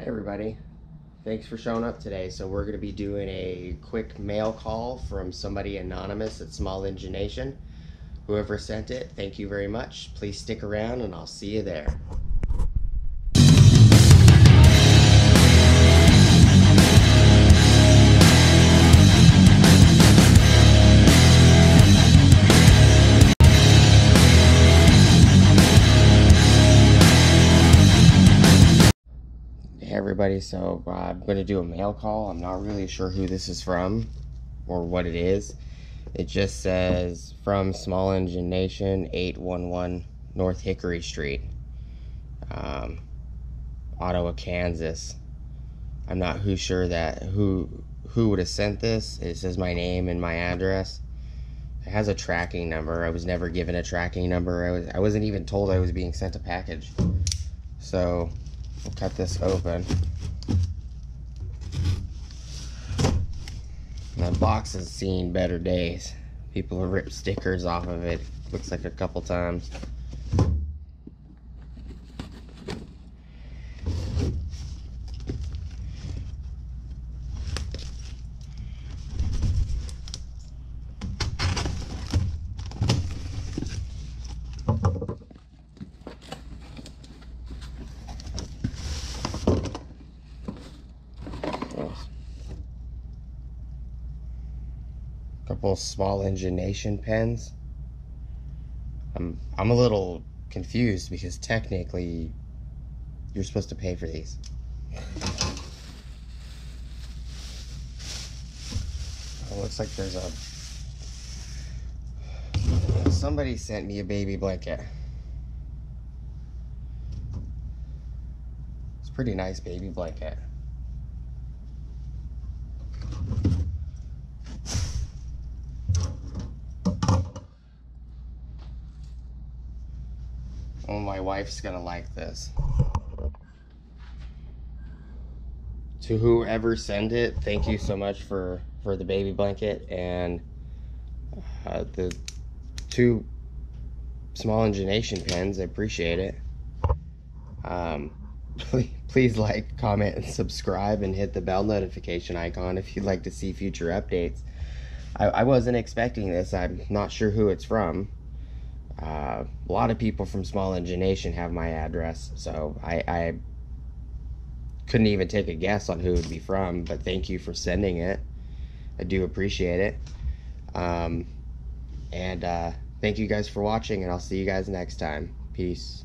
Hi everybody. Thanks for showing up today. So we're going to be doing a quick mail call from somebody anonymous at Small Engine Nation. Whoever sent it, thank you very much. Please stick around and I'll see you there. Everybody, so uh, I'm going to do a mail call. I'm not really sure who this is from or what it is. It just says from Small Engine Nation, 811 North Hickory Street, um, Ottawa, Kansas. I'm not who sure that who who would have sent this. It says my name and my address. It has a tracking number. I was never given a tracking number. I was I wasn't even told I was being sent a package. So cut this open. That box has seen better days. People have ripped stickers off of it. Looks like a couple times. Couple small engine nation pens. I'm I'm a little confused because technically you're supposed to pay for these. It looks like there's a somebody sent me a baby blanket. It's pretty nice baby blanket. Oh, my wife's gonna like this. To whoever sent it, thank you so much for for the baby blanket and uh, the two small engine nation pens. I appreciate it. Um, please, please like, comment, and subscribe, and hit the bell notification icon if you'd like to see future updates. I, I wasn't expecting this. I'm not sure who it's from. Uh, a lot of people from Small Engine Nation have my address, so I, I couldn't even take a guess on who it would be from, but thank you for sending it. I do appreciate it. Um, and uh, thank you guys for watching, and I'll see you guys next time. Peace.